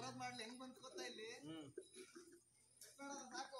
ಎತ್ತು ಮಾಡ್ಲಿ ಹೆಂಗ್ ಬಂತು